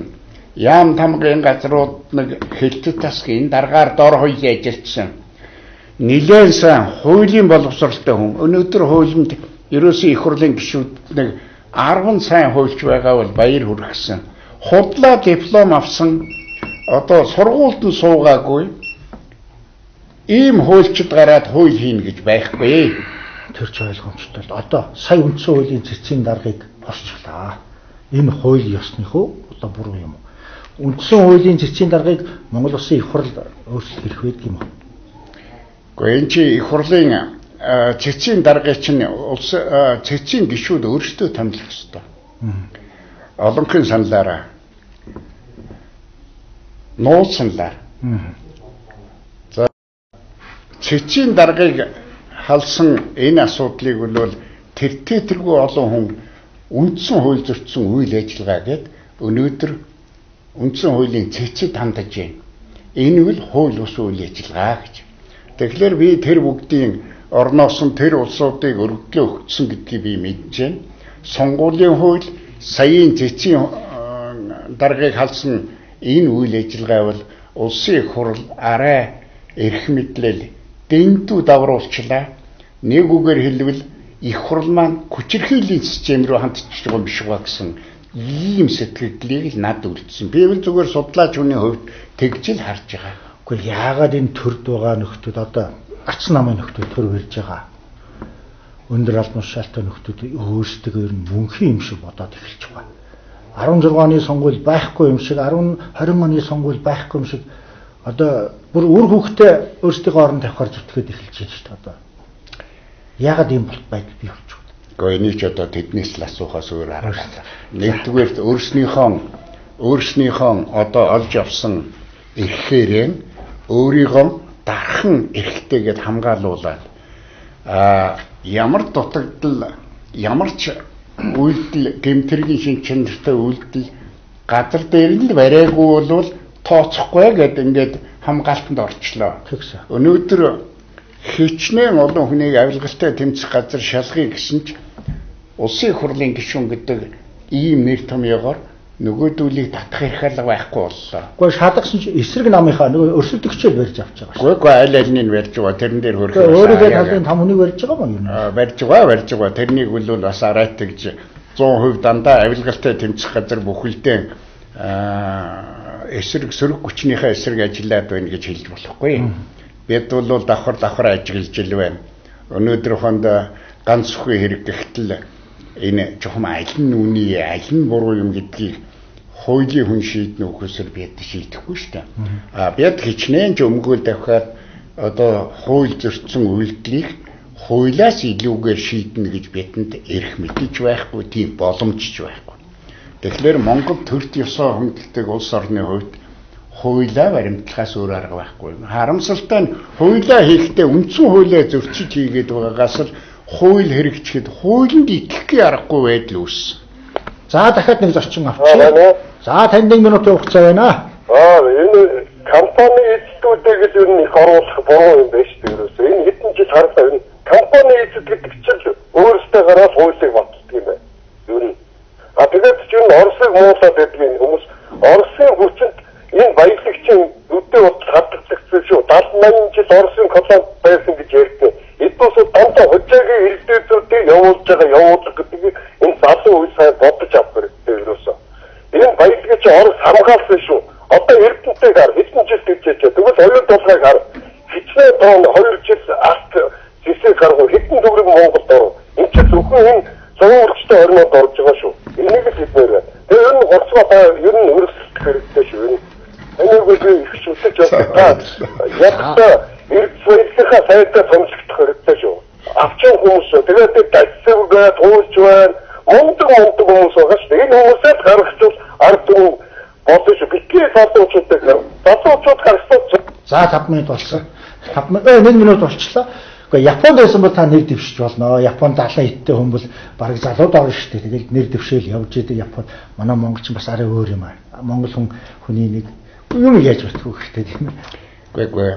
яам тамгын газрууд нэг хилтэт тасгийн даргаар дор хоёлын ажилтсан. Нилээн сайн хуулийн боловсралтай хүн. Өнөөдөр хуулинд ерөөсөө их хурлын гишүүд нэг 10 сайн хуульч байгаа бол баяр хүргэсэн. Худлаа диплом авсан одоо сургуульд нь суугаагүй ийм хуульчд гараад хууль хийнэ гэж байхгүй төрч ойлгомжтой. Одоо сая үндсэн хуулийн цэцгийн даргаыг босчлаа. Энэ хууль ёсных уу? Одоо буруу юм уу? Үндсэн хуулийн цэцгийн даргаыг Монгол Улсын их хурл өөрчлөлт хийх байдаг юм уу? Гэхдээ энэ чи их хурлын цэцгийн даргаыг чинь улс цэцгийн гишүүд өөрсдөө томилох ёстой. Олонхын саналаараа нууц саналаар. За цэцгийн даргаыг халсан энэ асуудлыг бол тэр тэргүй олон хүн үндсэн хууль зөрчсөн үйл ажиллагаа гээд өнөөдөр үндсэн хуулийн цэцэд хандаж байна. Энэ бол хууль ус үйл ажиллагаа гэж. Тэгэхээр би тэр бүгдийн орноос нь тэр улсуудыг өргөдлөө өгсөн гэдгийг би мэдж байна. Сонгуулийн хууль, саяын цэцгийн даргаыг халсан энэ үйл ажиллагаа бол улсын хурл арай эрх мэдлэл дэндүү давруулчлаа. Нэг үгээр хэлбэл их хурл маань хүчирхийллийн систем рүү хандчихж байгаа юм шиг ба гэсэн ийм сэтгэлдлийг л над үлдсэн. Би бол зүгээр судлаач хүний хувьд тэгж л харж байгаа. Гэхдээ яагаад энэ төрд байгаа нөхдүүд одоо ач намын нөхдүүд төр барьж байгаа. Өндөр албан тушаалтай нөхдүүд өөрсдөө ер нь мөнхийн юм шиг бодоод эхэлж байгаа. 16 оны сонгуул байхгүй юм шиг 10 20 оны сонгуул байхгүй юм шиг одоо бүр үр хөвгтэй өөрсдийнхөө орон тавихаар зүтгэхэд эхэлж байна шүү дээ одоо. Яагаад ийм болт байдал бий болж байна? Гэхдээ энийг ч одоо тэднээс л асуухаас өөр арга байна. Нэгдүгээр өөрснийхөө өөрснийхөө одоо олж авсан эрхээрээ өөрийгөө дархан эрхтэйгээд хамгаалуулаад а ямар дутагдал ямар ч үйлдэл гэмтэргийн шин чанартай үйлдэл газар дээр нь л бариагүй бол тооцохгүй гэд ингээд хамгаалтанд орчлоо. Тэгсэн. Өнөөдөр хичнээн олон хүнийг авилгалтай тэмцэх газар шалгая гэсэн ч улсын хурлын гишүүн гэдэг ийм нэр томьёогоор нөгөөдүүлийг татах эрх алга байхгүй боллоо. Гэхдээ шалгасан чи эсрэг намынхаа нөгөө өрсөлдөгчөөр барьж авч байгаа шүү. Үгүй ээ аль альнийг барьж байгаа тэрэн дээр хөрөх. Өөрийнхөө талын там хүнийг барьж байгаа юм. барьж байгаа барьж байгаа тэрнийг бол бас араатгж 100% дандаа авилгалтай тэмцэх газар бүхэлдээ аа эсрэг сөрөг хүчнийхээ эсрэг ажиллаад байна гэж хэлж болохгүй. Бид бол давхар давхар ажиллаж ил байна. Өнөөдөр хонд ганц бүхэн хэрэг гэхтэл энэ жоохон аль нь үний аль нь буруу юм гэдгийг хуулийн хүн шийднэ үхсээр бид шийдэхгүй шүү дээ. А бид хичнээн ч өмгөөл давхаар одоо хууль зөрчсөн үйлдэлийг хуулиас илүүгээр шийднэ гэж бидэнд эрх мэдэж байхгүй тийм боломж ч байхгүй. Тэгэхээр Монгол төрт ёсоо хөндлөдөг улс орны хувьд хуулиа баримтлахаас өөр арга байхгүй. Харамсалтай нь хуулиа хийхдээ үндсэн хуулиа зөрчиж хийгээд байгаагаас л хууль хэрэгжихэд хуулинд итгэхгүй аргагүй байдал үүссэн. За дахиад нэг зочин авчих. За танд 1 минутын хугацаа байна. Аа энэ компани эзлүүдийг л ер нь их оруулах буруу юм байна шүү дээ. Энэ хэдэн жил харагдаа энэ компани эзэд гэдэг чинь өөрөөсөө гараад хуулийг баталдаг юм байна. Ер нь. А тэгээд ч нь Оросыг муулаад байдаг юм хүмүүс Оросын хүчинд энэ баялагчийн өдөө утас хадгалагдсан шүү. 70 80 жил Оросын колони байсан гэж ярьдаг. Эдгээс дандаа хожаагийн иргэдүүдийг явуулж байгаа явуулах гэдэг энэ залуу үе сайн бодож авах хэрэгтэй ерөөсөө. Энэ баялагч Орос хамгаалсан шүү. Одоо Эрдэнэтэй гар хэдэн жил тэгжээч. Тэгвэл оюун толгойг хар. Хичнээн тоон 2 жил арт зэсэг гаргуу хэдэн төгрөг Монголд оров. Энд ч зөвхөн энэ цагаан урагчтай орнод орж байгаа шүү. Энийг л хэлмээр байна. Тэгээ энэ горцгоо та ер нь өрсөлдөх хэрэгтэй шүү. Энийг би их шүтэж байна. Ягта эрдсэйхээ сайдаа сонсогдох хэрэгтэй шүү. Авчин хүмүүс тэгээд дайсавгаа туулж байна. Мундаг мундаг хүмүүс байгаа шүү. Энэ хүмүүсээс гаргахчвал ард түмэн бодож битгий залуучуудыг залуучууд гаргасан. За 5 минут болсон. 5 минут 1 минут болчихлоо. Гэхдээ Японд байсан бол та нэр дэвшиж болно. Японд 70 эдтэй хүн бол бараг залууд орно шүү дээ. Тэгэл нэр дэвшээл явж идэг Японд. Манай монголч бас арай өөр юм аа. Монгол хүн хүний нэг юм яаж бодох вэ гэхдээ тийм ээ. Үгүй.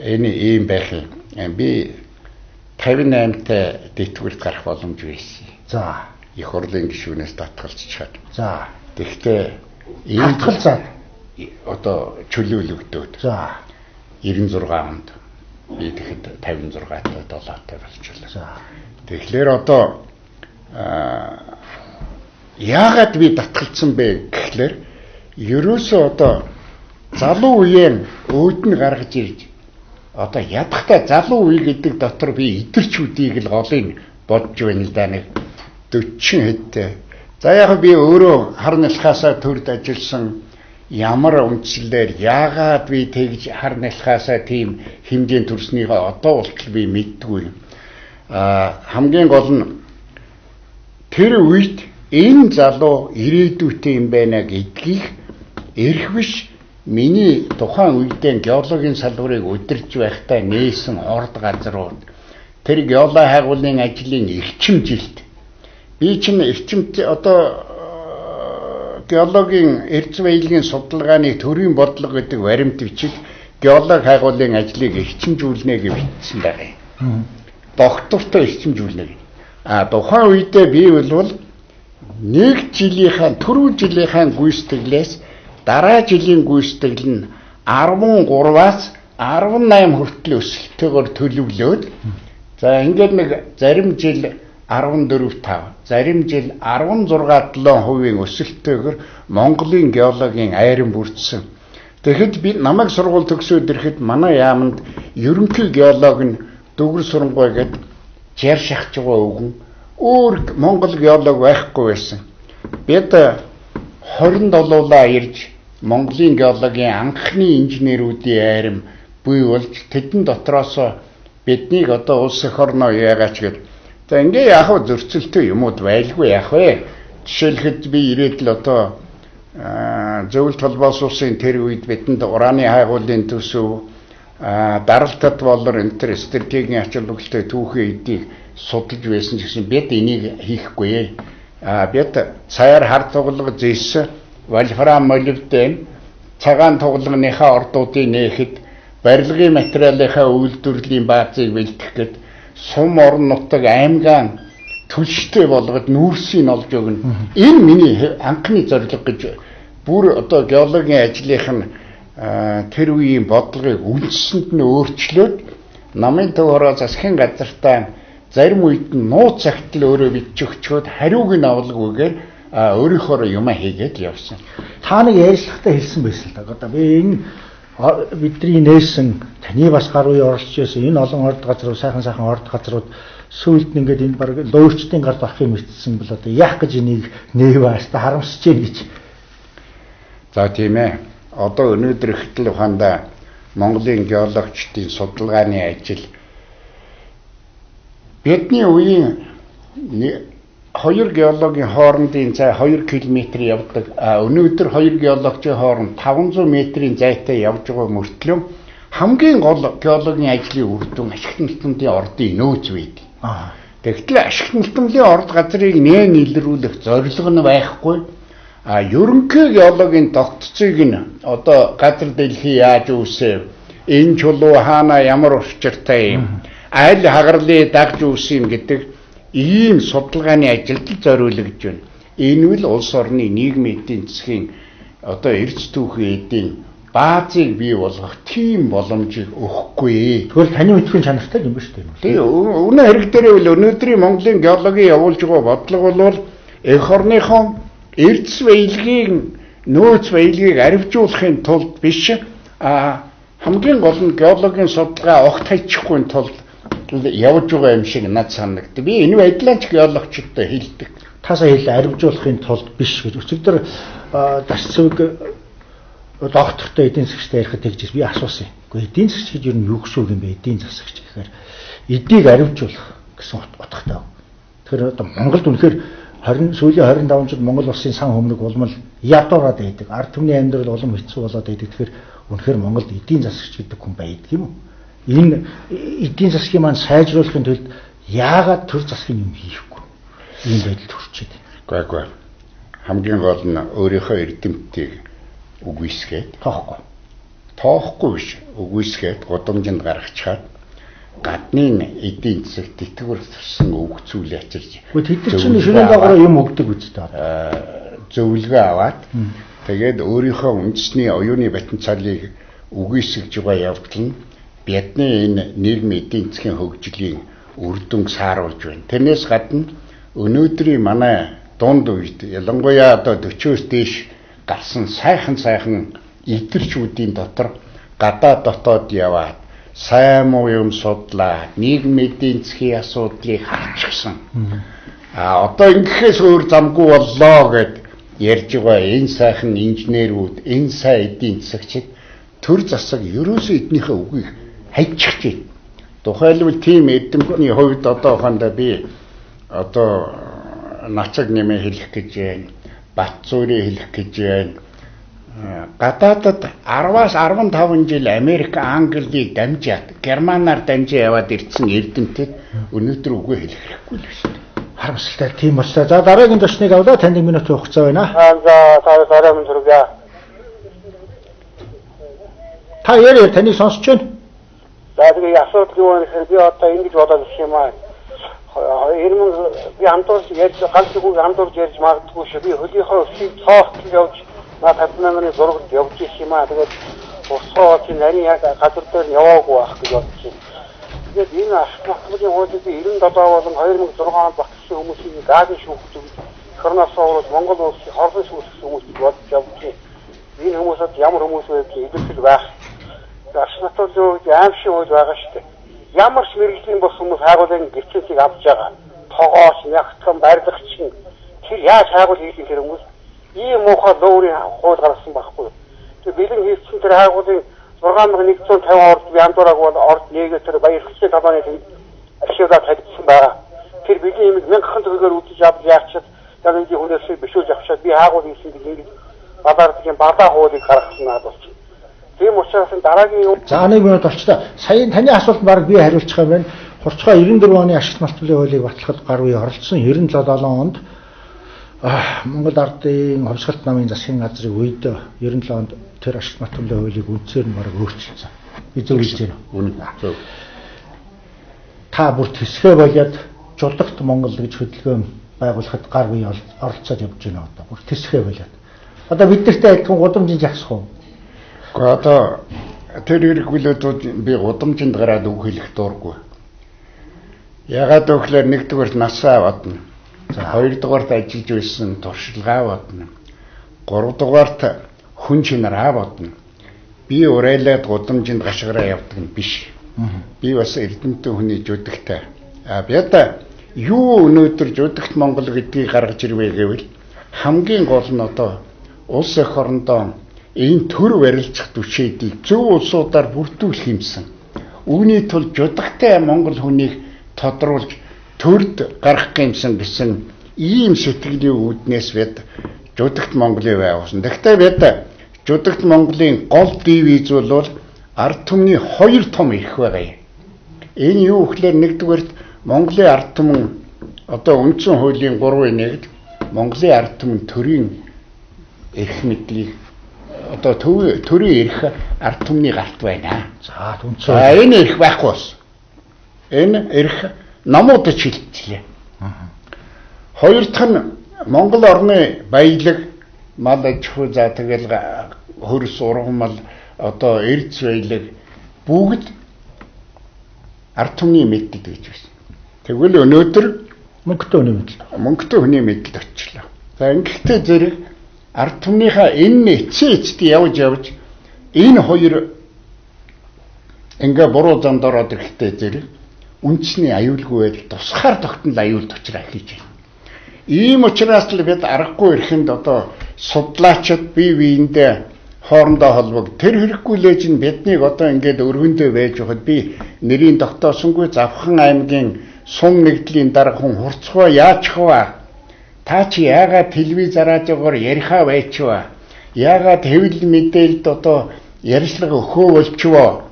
Энэ ийм байх юм. Би 58-тай дэтгэврт гарах боломж байсан. За. Их хурлын гишүүнээс татгалж чад. За. Тэгэхдээ Татгал заа. одоо чөлөөлөгдөөд За. 96 онд би тэгэхэд 56-тай 7-тай болчихлоо. Тэгэхээр одоо аа яагаад би татгалцсан бэ гэхлээр ерөөсөө одоо залуу үеэн өөд нь гаргаж ирж одоо ядахта залуу үе гэдэг дотор би идэрч үдийг л голыг бодж байна л да нэг 40 хэдтэй. За яг би өөрөө хар нэлхаасаа төрд ажилласан ямар үндслээр яагаад би тэгж хар нэлхаасаа тийм хэмжээнд төрснийхөө одоо болтол би мэддгүй. А хамгийн гол нь тэр үед энэ залуу ирээдүйтэй юм байна гэдгийг эрх биш миний тухайн үедээ геологийн салбарыг удирж байхдаа нээсэн орд газрууд тэр геолог хайгуулын ажлын эрчимжилт би чинь эрчимт одоо геологийн эрдэс баялагын судалгааны төрийн бодлого гэдэг баримт бичиг геолог хайгуулын ажлыг эрчимжүүлнэ гэж бичсэн байгаа юм. Доктортой эрчимжүүлнэ гэж. А тухайн үедээ би бол нэг жилийнхаа түрүү жилийнхаа гүйцэтгэлээс дараа жилийн гүйцэтгэл нь 13-аас 18 хүртэл өсөлтөөр төлөвлөөд за ингээд нэг зарим жил 14 5 зарим жил 16 7% өсөлтөөр Монголын геологийн айрын бүрдсэн. Тэгэхэд би намайг сургууль төгсөөд ирэхэд манай яамд ерөнхий геолог нь дөгөр сурангуй гээд жар шахаж байгаа үгэн өөр Монгол геолог байхгүй байсан. Бид 27-лаа ирж Монголын геологийн анхны инженерүүдийн айрам буй болж тэдэн дотроос биднийг одоо улс эх орноо яагаач гэдэг. За ингээ яах вэ зөрчилтэй юмуд байлгүй яах вэ? Жишээлхэд би ирээд л одоо зөвлөлт холбоос улсын тэр үед бидэнд ураны хайгуулын төсөв даралтад болор энэ төр стратегийн ач холбогдолтой түүхий эдийг судалж байсан гэсэн бид энийг хийхгүй. А бид цаяар хар тоглого зэс вольфрам молибден цагаан тоглогныхаа ордуудыг нээхэд барилгын материалынхаа үйлдвэрлэлийн баазыг бэлтгэх гэд сум орон нутаг аймгаан төлштэй болгоод нүүрсийг олж өгнө. Энэ миний анхны зорилго гэж бүр одоо геологийн ажлынх нь тэр үеийн бодлогыг үндсэнд нь өөрчлөөд намын төвөрөө засгийн газартаа зарим үед нь нууц цагтл өөрөө бичиж өгчөөд хариуг нь авалгүйгээр өөрийнхөө юм хийгээд явсан. Та нэг ярьцлагатай хэлсэн байсан л да. Одоо би энэ бидний нээсэн таны бас гар үе оролцож байсан энэ олон орд газрууд сайхан сайхан орд газрууд сүүлд нь ингээд энэ баг луурчдын гард орохын мэтсэн бол одоо яах гэж энийг нээвээс та харамсаж байна гэж. За тийм ээ. Одоо өнөөдөр ихтэл ухаанда Монголын геологчдын судалгааны ажил бидний үеийн хоёр геологийн хоорондын зай 2 км явдаг. Өнөөдөр хоёр геологчийн хооронд 500 м-ийн зайтай явж байгаа мөртлөө хамгийн гол геологийн ажлын үр дүн ашигт нутгийн ордын нөөц байд. Аа. Тэгтэл ашигт нутгийн орд газрыг нээн илрүүлэх зорилго нь байхгүй. А ерөнхий геологийн тогтцыг нь одоо газар дэлхий яаж үүсэв? Энэ чулуу хаана ямар учиртай юм? Аль хагарлыг дагж үүсэн гэдэг ийм судалгааны ажилд зориулагдж байна. Энэ үл улс орны нийгмийн эдийн засгийн одоо эрдэс түүхийн эдийн баазыг бий болгох тийм боломжийг өгөхгүй. Тэгвэл таны мэдхийн чанартай юм ба шүү дээ. Тэгээ өнөө хэрэг дээр бол өнөөдрийн Монголын геологийн явуулж байгаа бодлого бол эх орныхон эрдэс баялагын нөөц баялагыг арвижуулахын тулд биш а хамгийн гол нь геологийн судалгаа огт хайчихгүй тулд явж байгаа юм шиг над санагд. Би энэ байдлаа ч геологчдод хэлдэг. Тасаа хэл арвижуулахын тулд биш гэж. Өчигдөр зарцэг доктортой эдийн засгчтай ярихад тэгж би асуусан. Гэхдээ эдийн засгч гэж ер нь юу гэсэн үг юм бэ? Эдийн засгч гэхээр эдийг арвижуулах гэсэн утгатай. Тэгэхээр одоо Монголд үнэхээр 20 сүүлийн 25 жил Монгол улсын сан хөмрөг улмал ядуураад байдаг. Ард түмний амьдрал улам хэцүү болоод байдаг. Тэгэхээр үнэхээр Монголд эдийн засгч гэдэг хүн байдаг юм уу? Энэ эдийн засгийн маань сайжруулахын тулд яагаад төр засгийн юм хийхгүй ийм байдалд хүрчээд байна. Гайгүй. Хамгийн гол нь өөрийнхөө эрдэмтдийг үгүйсгээд тоохгүй. Тоохгүй биш. Үгүйсгээд гудамжинд гаргачихад гадны эдийн засаг тэтгэвэр төрсөн ачирч. Гэхдээ тэд чинь шөнийн дагавар юм өгдөг үстэй. Зөвлөгөө аваад тэгээд өөрийнхөө үндэсний оюуны потенциалыг үгүйсгэж байгаа явдал нь бидний энэ нийгмийн эдийн засгийн хөгжлийн үр дүнг сааруулж байна. Тэрнээс гадна өнөөдрийн манай дунд үед ялангуяа одоо 40-оос дээш гарсан сайхан сайхан илтэрчүүдийн дотор гадаа дотоод яваад сайн муу юм судлаа, нийгмийн эдийн засгийн асуудлыг харчихсан. А одоо ингэхээс өөр замгүй боллоо гэд ярьж байгаа энэ сайхан инженерүүд, энэ сайн эдийн засагчид төр засаг ерөөсөө эднийхээ үгийг хайчих чинь. Тухайлбал тийм эдэмтний хувьд одоо хондоо би одоо нацаг нэмээ хэлэх гэж байна. Бат зүрийг хэлэх гэж байна. Гадаадад 10-аас 15 жил Америк, Англиг дамжаад, Германаар дамжиж яваад ирсэн эрдэмтэд өнөөдөр үгүй хэлэх хэрэггүй л шүү дээ. Харамсалтай тийм боллоо. За дараагийн төчнийг авлаа танд минут хугацаа байна. Аа за сая сая минь зүргээ. Та яа таныг сонсч байна? За тэгээ асуудал юу вэ гэхээр би одоо ингэж бодоод ирэх юм аа. Ирмэн би хамдуулж ярьж ганц үг хамдуулж ярьж магадгүй шүү. Би хөлийнхөө өсийг цоохтол явж наа 58-ны зурагт явж ирэх юм аа. Тэгээд урсгоо чи нарийн яг газар дээр яваагүй байх гэж бодож байна. Тэгээд энэ ашиглалтын хуулийг 97 болон 2006 онд багтсан хүмүүсийн газар шүүхт Коронавирус ороод Монгол улсын хорлон шүүхс хүмүүс бодож явж байна. Энэ хүмүүсд ямар хүмүүс вэ гэж илэрхийл байх. Ашиглалтын аимшиг үйл байгаа шүү дээ ямар ч мэрэгжлийн бос хүмүүс хайгуулын гэрчээсийг авч байгаа. Тогооч, нягтхан, барилгач чинь тэр яаж хайгуул хийх тэр хүмүүс ийм муухай луурын хууль гаргасан байхгүй. Тэгээ бэлэн хийсэн тэр хайгуулын 6150 орд би андуураг бол орд нэгэ тэр баяр хөстэй талааны ашиглаа тавьсан байгаа. Тэр бэлэн юм мянган төгрөгөөр үдэж авч яачаад яг энэ хүнээс бишүүлж авчаад би хайгуул хийсэн гэж ингэж бадардгийн бадаа хуулийг гаргасан надад болчих. Тийм учраас дараагийн юм. За нэг минут болчлоо. Саяын таны асуулт баг би хариулчих юм байна. Хурцгаа 94 оны ашигт малтмлын хуулийг батлахад гар үе оролцсон 97 онд Монгол ардын ховсгалт намын засгийн газрын үед 97 онд тэр ашигт малтмлын хуулийг үндсээр нь баг өөрчилсөн. Би зөв хэлж байна. Үнэн. Зөв. Та бүр төсгөө болоод жулдагт Монгол гэж хөдөлгөөн байгуулахад гар үе оролцоод явж байна одоо. Бүр төсгөө болоод. Одоо бид нартай адилхан гудамжинд яхах уу? Гэхдээ одоо тэр хэрэглүүдүүд би удамжинд гараад үг хэлэх дурггүй. Ягаад гэвэл нэгдүгээр насаа бодно. За хоёрдугаарт ажиллаж байсан туршилгаа бодно. Гуравдугаарт хүн чинараа бодно. Би урайлаад гудамжинд гашгараа явдаг нь биш. Би бас эрдэмтэн хүний жүдэгтэй. А бяда юу өнөөдөр жүдэгт Монгол гэдгийг гаргаж ирвэ гэвэл хамгийн гол нь одоо улс эх орондоо энэ төр барилцах түвшээдийг зөв улсуудаар бүрдүүлэх юмсан. Үүний тулд жудагтай монгол хүнийг тодруулж төрд гарах гэмсэн гэсэн ийм сэтгэлийн үүднээс бид жудагт Монголыг байгуулсан. Тэгвэл бид жудагт Монголын гол дивиз бол ард түмний хоёр том эрх байгаа юм. Энэ юу гэхээр нэгдүгээрт Монголын ард түмэн одоо үндсэн хуулийн 3-1-д Монголын ард түмэн төрийн эрх мэдлийг одоо төрийн эрх ард түмний гарт байна. За түнцөө. За энэ эрх байхгүй бас. Энэ эрх намуудад шилжлээ. Хоёр дахь нь Монгол орны баялаг мал аж ахуй за тэгэл хөрс ургамал одоо эрдэс баялаг бүгд ард түмний мэддэг гэж байсан. Тэгвэл өнөөдөр мөнгөтэй хүний мэдл. мөнгөтэй хүний мэдэлд очлоо. За ингэхдээ зэрэг ард түмнийхээ энэ эцсийн эцэд явж явж энэ хоёр ингээ буруу замд ороод ирэхдээ зэрэг үндэсний аюулгүй байдал тусгаар тогтнол аюулд очраа хийж байна. Ийм учраас л бид аргагүй ирэхэнд одоо судлаачид бие биендээ хоорондоо холбог тэр хэрэггүй лээж нь биднийг одоо ингээд өргөндөө байж байхад би нэрийн тогтоосонгүй завхан аймгийн сум нэгдлийн дарга хүн хурцгаа яачих вэ? Та чи яагаад телевиз радиогоор ярихаа байчваа? Яагаад хэвлэл мэдээлэлд одоо ярьслага өхөө болчихвоо?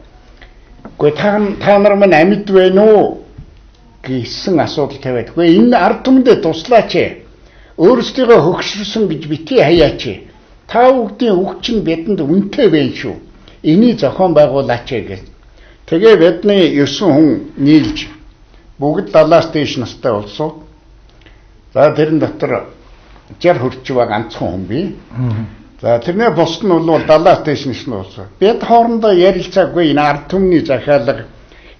Гэхдээ та та нар мань амьд байна уу? гэсэн асуудал тавиад. Гэхдээ энэ ард түмэндээ туслаач. Өөрсдийгөө хөгшөрсөн гэж бити хаяач. Та бүгдийн үг чинь бидэнд үнэтэй байна шүү. Энийг зохион байгуулаач гэж. Тэгээ бидний 9 хүн нийлж бүгд 70-аас дээш настай болсон За тэрэн дотор 60 хүрчваа ганцхан хүн бий. За тэрний бусд нь бол 70-аас дээш нь болсон. Бид хоорондоо ярилцаагүй энэ ард түмний захиалга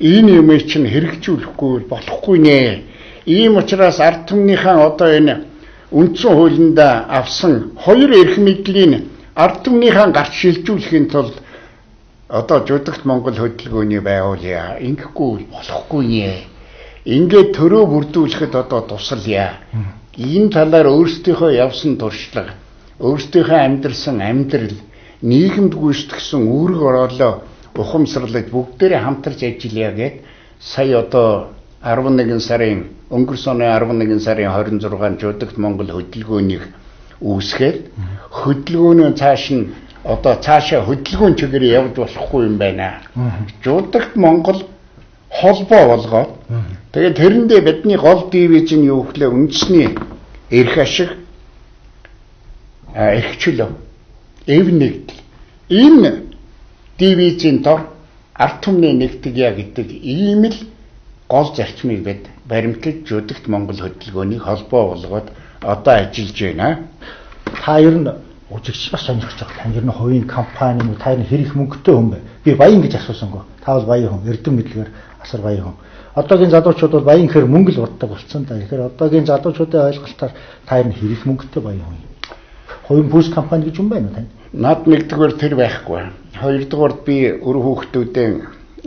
энэ юм чинь хэрэгжүүлэхгүй болохгүй нэ. Ийм учраас ард түмнийхэн одоо энэ үндсэн хуулинд авсан хоёр эрх мэдлийн ард түмнийхэн гарч шилжүүлэхийн тулд одоо жудагт Монгол хөдөлгөөний байгуулъя. Ингэхгүй болохгүй нэ ингээд төрөө бүрдүүлэхэд одоо тусалъя. Энэ талаар өөрсдийнхөө явсан туршлага, өөрсдийнхөө амьдрсан амьдрал, нийгэмд гүйцэтгсэн үүрэг ороолоо ухамсарлаж бүгдээрээ хамтарч ажиллая гэд сая одоо 11 сарын өнгөрсөн оны 11 сарын 26-нд жуудагт Монгол хөдөлгөөнийг үүсгээд хөдөлгөөнөө цааш нь одоо цаашаа хөдөлгөөн чигээр явж болохгүй юм байна. Жуудагт Монгол холбоо болгоод тэгээд тэрэндээ бидний гол дивиз нь юу гэхлээр үндэсний эрх ашиг эрхчлөө эв нэгдэл энэ дивизийн дор арт түмний нэгтгэя гэдэг ийм л гол зарчмыг бид баримтат жүдэгт Монгол хөдөлгөөнийг холбоо болгоод одоо ажиллаж байна. Та ер нь үжигч бас сонирхож байгаа. Тань ер нь хувийн компани мөн та ер нь хэрэг мөнгөтэй хүн бай. Би баян гэж асуусангүй. Та бол баян хүн. Эрдэм мэдлэгээр асар баян хүн. Одоогийн залуучууд бол баян гэхээр мөнгө л урддаг болсон да. Тэгэхээр одоогийн залуучуудын ойлголтоор та ер нь хэрэг мөнгөтэй баян хүн. Хувийн бүс компани гэж юм байна уу тань? Над нэгдүгээр тэр байхгүй. Хоёрдугаар би өр хүүхдүүдийн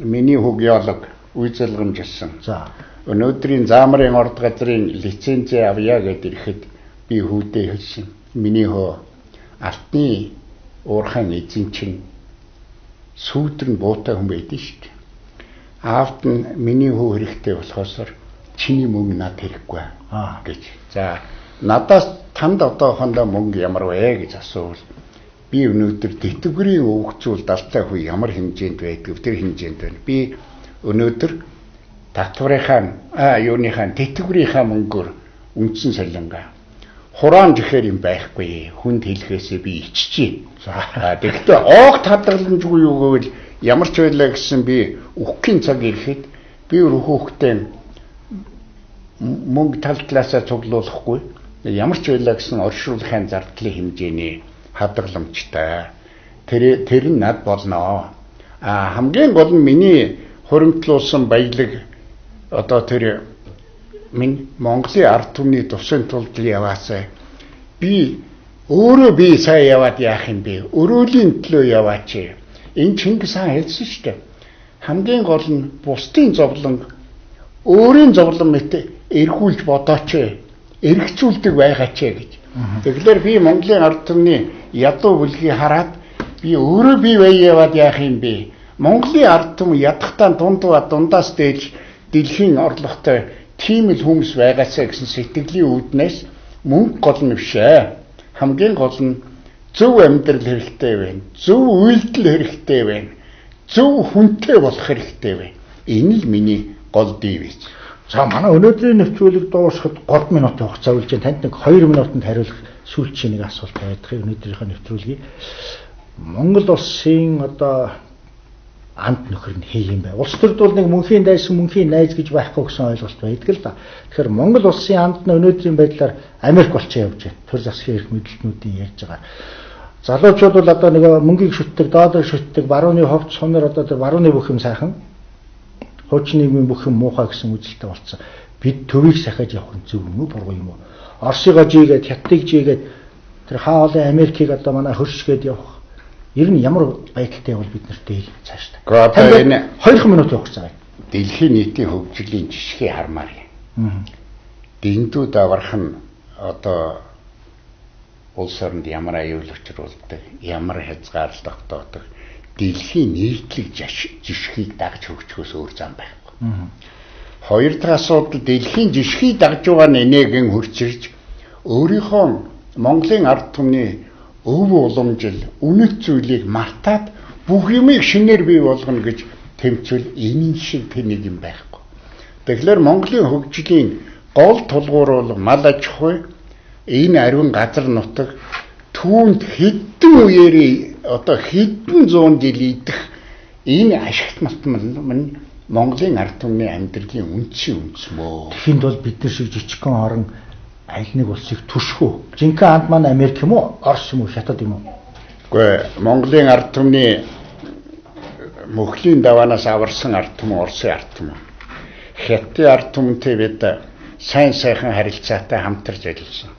миний хөг яолог үйлчилгэмжилсэн. За. Өнөөдрийн заамарын орд газрын лицензээ авъя гэд ирэхэд би хүүдээ хэлсэн. Миний хөө алтны уурхайн эзэн чинь сүүдэр нь буутай хүн байдэн шүү дээ. Аавд нь миний хөө хэрэгтэй болохоосоор чиний мөнгө над хэрэггүй Аа. гэж. За надаас танд одоохондоо мөнгө ямар вэ гэж асуувал би өнөөдөр тэтгэврийн өвгцүүл далтай хүү ямар хэмжээнд байдгийг тэр хэмжээнд байна. Би өнөөдөр татврынхаа а юуныхаа тэтгэврийнхаа мөнгөөр үндсэн солонгаа хураан гэхээр юм байхгүй хүнд хэлхээсээ би иччихье. За тэгэхдээ оогт хадгаламжгүй юу гэвэл ямар ч байлаа гэсэн би үххийн цаг ирэхэд би өөр хөөхтэй мөнгө тал талаасаа цуглуулахгүй ямар ч байлаа гэсэн оршуулгын зардлын хэмжээний хадгаламжтай. Тэр тэр нь над болноо. А хамгийн гол нь миний хуримтлуулсан баялаг одоо тэр минь Монголын ард түмний тусын тулд яваасаа би өөрөө би сайн яваад яах юм бэ? Өрөөлийн төлөө яваач. Энэ Чингис хаан хэлсэн шүү дээ. Хамгийн гол нь бусдын зовлон өөрийн зовлон мэт эргүүлж бодооч. Эргцүүлдэг байгаач гэж. Тэгэхээр би Монголын ард түмний ядуу бүлгийг хараад би өөрөө би бай яваад яах юм бэ? Монголын ард түмэн ядахтаа дундуур дундаас дээж дэлхийн орлоготой тийм л хүмүүс байгаасаа гэсэн сэтгэлийн үүднээс мөнгө гол нь бишээ. Хамгийн гол нь зөв амьдрал хэрэгтэй байна. Зөв үйлдэл хэрэгтэй байна. Зөв хүнтэй болох хэрэгтэй байна. Энэ л миний гол девиз. За манай өнөөдрийн нэвтрүүлэг дуусахад 3 минутын хугацаа үлж байна. Танд нэг 2 минутанд хариулах сүүлчийн нэг асуулт байдаг. Өнөөдрийнхөө нэвтрүүлгийг Монгол улсын одоо анд нөхөр нь хий юм бай. Улс төрд бол нэг мөнхийн дайсан мөнхийн найз гэж байхгүй гэсэн ойлголт байдаг л да. Тэгэхээр Монгол улсын анд нь өнөөдрийн байдлаар Америк болчихоо явж байна. Төр засгийн эрх мэдэлтнүүдийн ярьж байгаа. Залуучууд бол одоо нэг мөнгийг шүтдэг, доллар шүтдэг, барууны ховц сунаар одоо тэр барууны бүх юм сайхан. Хуучин нийгмийн бүх юм муухай гэсэн үзэлтэй болцсон. Бид төвийг сахиж явах нь зөв юм уу, буруу юм уу? Оросыгоо жигээд, Хятадыг жигээд тэр хаа олон Америкийг одоо манай хөршгээд явах ер нь ямар байдалтай бол бид нарт цааш та. Одоо энэ 2 минут явах цаг. дэлхийн нийтийн хөгжлийн жишгийг хармаар юм. Дэндүүд аврах нь одоо улс оронд ямар аюул учруулдаг, ямар хязгаарлалт тогтоодог дэлхийн нийтлэг жиш- жишгийг дагж хөгжөхөөс өөр зам байхгүй. Хоёр дахь асуудал дэлхийн жишгийг дагж байгаа нэнэгэн хурцирж өөрийнхөө Монголын ард түмний өв уламжил, үнэт зүйлийг мартаад бүх юмыг шинээр бий болгоно гэж тэмцвэл энэ шиг тэнийг юм байхгүй. Тэгэхээр Монголын хөгжлийн гол тулгуур бол мал аж ахуй, энэ ариун газар нутаг түүнд хэдэн үеэр одоо хэдэн зуун жил идэх энэ ашигт малтман Монголын ард түмний амьдралын үндсийн үндэсмөө. Тэхинд бол бид нар шиг жижигхэн орон аль нэг улсыг түшхүү. Жинхэнэ анд маань Америк юм уу? Орос юм уу? Хятад юм уу? Гэхдээ Монголын ард түмний мөхлийн даваанаас аварсан ард түмэн Оросын ард түмэн. Хятадын ард түмэнтэй бид сайн сайхан харилцаатай хамтарч ажилласан.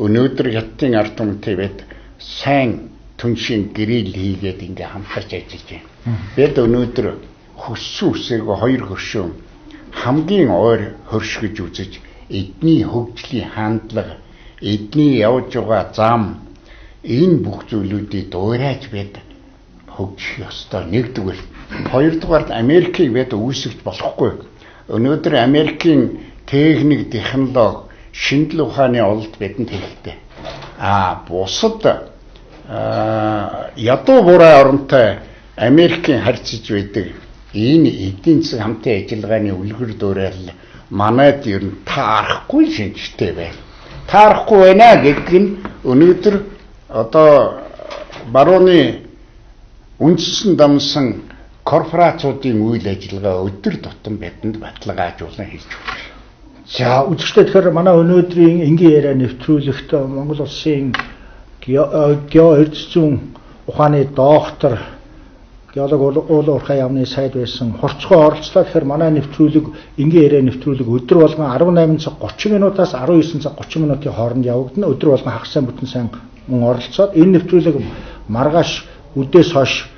Өнөөдөр Хятадын ард түмэнтэй бид сайн түншийн гэрэл хийгээд ингээ хамтарч ажиллаж байна. Бид өнөөдөр хөссөн үсээгөө хоёр хөршөө хамгийн ойр хөрш гэж үзэж эдний хөгжлийн хандлага, эдний явж байгаа зам энэ бүх зүйлүүдийг дуурайж бид хөгжих ёстой нэгдүгээр. Хоёрдугаар Америкийг бид үүсгэж болохгүй. Өнөөдөр Америкийн техник, технологи, шинжлэх ухааны олд бидэнд хэрэгтэй. А бусад ядуу бурай оронтой Америкийн харьцаж байдаг энэ эдийн засаг хамтын ажиллагааны үлгэр дуурайл манайд ер нь таарахгүй шинжтэй байна. Таарахгүй байна гэдэг нь өнөөдөр одоо барууны үндсэн дамсан корпорацуудын үйл ажиллагаа өдөр тутам бидэнд баталгаажуулан хийж байна. За үзэгчдээ тэгэхээр манай өнөөдрийн энгийн яриа нэвтрүүлэгт Монгол улсын гео эрдэс зүйн ухааны доктор геолог уул уурхай яамны сайд байсан хурцгой оролцлоо гэхээр манай нэвтрүүлэг энгийн яриа нэвтрүүлэг өдөр болгон 18 цаг 30 минутаас 19 цаг 30 минутын хооронд явагдана. Өдөр болгон хагас сайн бүтэн сайн мөн оролцоод энэ нэвтрүүлэг маргааш үдээс хойш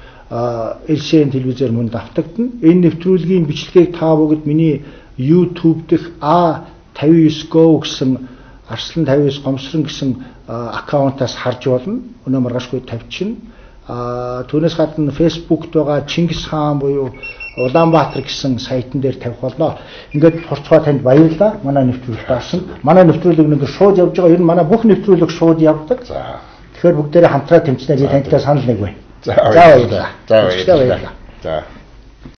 LCN телевизээр мөн давтагдана. Энэ нэвтрүүлгийн бичлэгийг та бүгд миний YouTube дэх A59 Go гэсэн Арслан 59 гомсрон гэсэн аккаунтаас харж болно. Өнөө маргаашгүй тавьчихна а түүнээс гадна фэйсбүүкт байгаа Чингис хаан буюу Улаанбаатар гэсэн сайтн дээр тавих болно. Ингээд хурцгаа танд баярлалаа. Манай нэвтрүүлэгт орсон. Манай нэвтрүүлэг нэг шууд явж байгаа. Ер нь манай бүх нэвтрүүлэг шууд явдаг. За. Тэгэхээр бүгдээрээ хамтраа тэмцэнэ би тантай санал нэг бай. За баярлалаа. За баярлалаа. За.